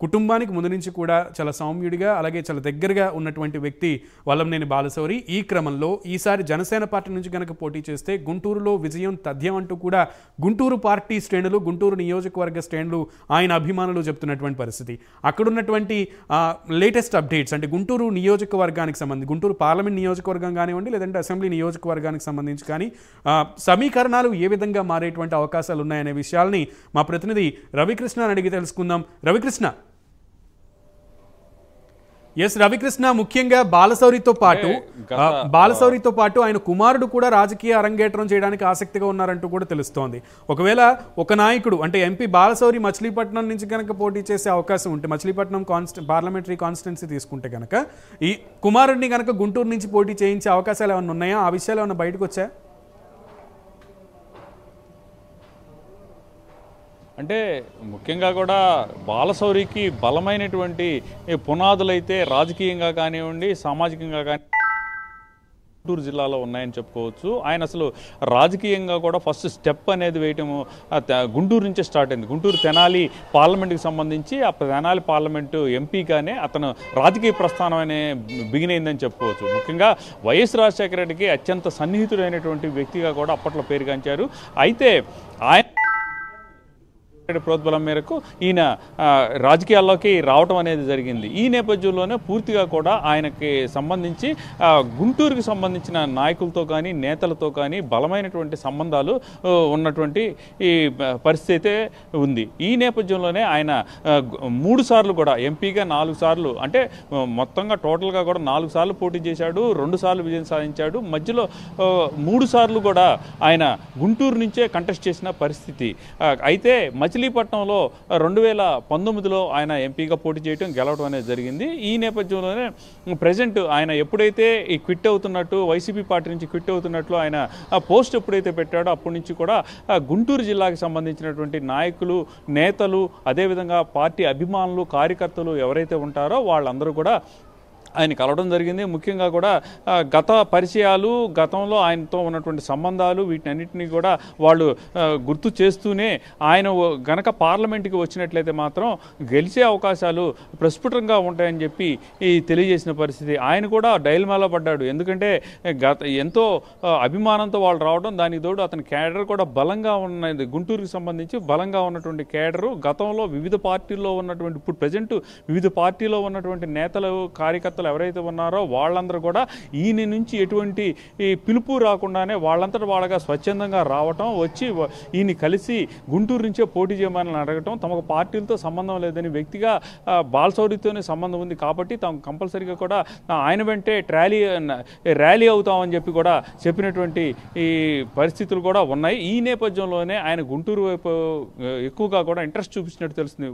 కుటుంబానికి ముందు నుంచి కూడా చాలా సౌమ్యుడిగా అలాగే చాలా దగ్గరగా ఉన్నటువంటి వ్యక్తి వల్లంనేని బాలశౌరి ఈ క్రమంలో ఈసారి జనసేన పార్టీ నుంచి కనుక పోటీ చేస్తే గుంటూరులో విజయం తథ్యం అంటూ కూడా గుంటూరు పార్టీ శ్రేణులు గుంటూరు నియోజకవర్గ శ్రేణులు ఆయన అభిమానులు చెప్తున్నటువంటి పరిస్థితి. అక్కడున్నటువంటి లేటెస్ట్ అప్డేట్స్ అంటే గుంటూరు నియోజకవర్గానికి సంబంధించి గుంటూరు పార్లమెంట్ నియోజకవర్గం కానివ్వండి లేదంటే అసెంబ్లీ నియోజకవర్గానికి సంబంధించి కానీ సమీకరణాలు ఏ విధంగా మారేటువంటి అవకాశాలు ఉన్నాయనే విషయాల్ని మా ప్రతినిధి రవికృష్ణ అని అడిగి తెలుసుకుందాం. రవికృష్ణ ఎస్ రవికృష్ణ ముఖ్యంగా బాలశౌరితో పాటు బాలశౌరితో పాటు ఆయన కుమారుడు కూడా రాజకీయ అరంగేట్రం చేయడానికి ఆసక్తిగా ఉన్నారంటూ కూడా తెలుస్తోంది. ఒకవేళ ఒక నాయకుడు అంటే ఎంపీ బాలశౌరి మచిలీపట్నం నుంచి కనుక పోటీ చేసే అవకాశం ఉంటే మచిలీపట్నం కాన్స్ట పార్లమెంటరీ కాన్స్టిట్యున్సీ తీసుకుంటే కనుక ఈ కుమారుడిని కనుక గుంటూరు నుంచి పోటీ చేయించే అవకాశాలు ఏమైనా ఉన్నాయా? ఆ విషయాలు ఏమైనా బయటకు వచ్చాయా? అంటే ముఖ్యంగా కూడా బాలశౌరికి బలమైనటువంటి పునాదులైతే రాజకీయంగా కానివ్వండి సామాజికంగా కానీ గుంటూరు జిల్లాలో ఉన్నాయని చెప్పుకోవచ్చు. ఆయన అసలు రాజకీయంగా కూడా ఫస్ట్ స్టెప్ అనేది వేయటము గుంటూరు నుంచే స్టార్ట్ అయింది. గుంటూరు తెనాలి పార్లమెంట్కి సంబంధించి ఆ తెనాలి పార్లమెంటు ఎంపీగానే అతను రాజకీయ ప్రస్థానం అనే బిగిన్ అయిందని చెప్పుకోవచ్చు. ముఖ్యంగా వైఎస్ రాజశేఖర రెడ్డికి అత్యంత సన్నిహితుడైనటువంటి వ్యక్తిగా కూడా అప్పట్లో పేరుగాంచారు. అయితే ఆయన ప్రోద్బలం మేరకు ఈయన రాజకీయాల్లోకి రావటం అనేది జరిగింది. ఈ నేపథ్యంలోనే పూర్తిగా కూడా ఆయనకి సంబంధించి గుంటూరుకి సంబంధించిన నాయకులతో కానీ నేతలతో కానీ బలమైనటువంటి సంబంధాలు ఉన్నటువంటి ఈ పరిస్థితి ఉంది. ఈ నేపథ్యంలోనే ఆయన మూడు సార్లు కూడా ఎంపీగా నాలుగు సార్లు అంటే మొత్తంగా టోటల్గా కూడా నాలుగు సార్లు పోటీ చేశాడు రెండు సార్లు విజయం సాధించాడు. మధ్యలో మూడు సార్లు కూడా ఆయన గుంటూరు నుంచే కంటెస్ట్ చేసిన పరిస్థితి. అయితే మధ్య మచిలీపట్నంలో రెండు వేల పంతొమ్మిదిలో ఆయన ఎంపీగా పోటీ చేయడం గెలవడం అనేది జరిగింది. ఈ నేపథ్యంలోనే ప్రజెంట్ ఆయన ఎప్పుడైతే ఈ క్విట్ అవుతున్నట్టు వైసీపీ పార్టీ నుంచి క్విట్ అవుతున్నట్లు ఆయన పోస్ట్ ఎప్పుడైతే పెట్టాడో అప్పటి నుంచి కూడా గుంటూరు జిల్లాకి సంబంధించినటువంటి నాయకులు నేతలు అదేవిధంగా పార్టీ అభిమానులు కార్యకర్తలు ఎవరైతే ఉంటారో వాళ్ళందరూ కూడా ఆయన కలవడం జరిగింది. ముఖ్యంగా కూడా గత పరిచయాలు గతంలో ఆయనతో ఉన్నటువంటి సంబంధాలు వీటన్నిటిని కూడా వాళ్ళు గుర్తు చేస్తూనే ఆయన గనక పార్లమెంట్కి వచ్చినట్లయితే మాత్రం గెలిచే అవకాశాలు ప్రస్ఫుటంగా ఉంటాయని చెప్పి ఈ తెలియజేసిన పరిస్థితి. ఆయన కూడా డైల్మాలో పడ్డాడు. ఎందుకంటే గత ఎంతో అభిమానంతో వాళ్ళు రావడం దానికి తోడు అతని క్యాడర్ కూడా బలంగా ఉన్నది. గుంటూరుకి సంబంధించి బలంగా ఉన్నటువంటి క్యాడరు గతంలో వివిధ పార్టీల్లో ఉన్నటువంటి ఇప్పుడు ప్రజెంట్ వివిధ పార్టీలో ఉన్నటువంటి నేతలు కార్యకర్తలు ఎవరైతే ఉన్నారో వాళ్ళందరూ కూడా ఈయన నుంచి ఎటువంటి పిలుపు రాకుండానే వాళ్ళంతట వాళ్ళగా స్వచ్ఛందంగా రావటం వచ్చి ఈయన కలిసి గుంటూరు నుంచే పోటీ చేయమని అడగటం తమకు పార్టీలతో సంబంధం లేదని వ్యక్తిగా ఆ, సంబంధం ఉంది కాబట్టి తాము కంపల్సరీగా కూడా ఆయన వెంటే ట్రాలీ ర్యాలీ అవుతామని చెప్పి కూడా చెప్పినటువంటి ఈ పరిస్థితులు కూడా ఉన్నాయి. ఈ నేపథ్యంలోనే ఆయన గుంటూరు వైపు ఎక్కువగా కూడా ఇంట్రెస్ట్ చూపించినట్టు తెలుస్తుంది.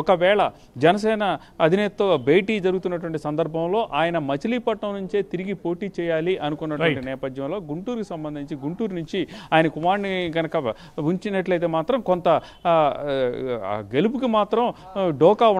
ఒకవేళ జనసేన అధినేతతో భేటీ జరుగుతున్నటువంటి సందర్భం సందర్భంలో ఆయన మచిలీపట్నం నుంచే తిరిగి పోటీ చేయాలి అనుకున్నటువంటి నేపథ్యంలో గుంటూరుకి సంబంధించి గుంటూరు నుంచి ఆయన కుమారుని కనుక ఉంచినట్లయితే మాత్రం కొంత గెలుపుకి మాత్రం డోకా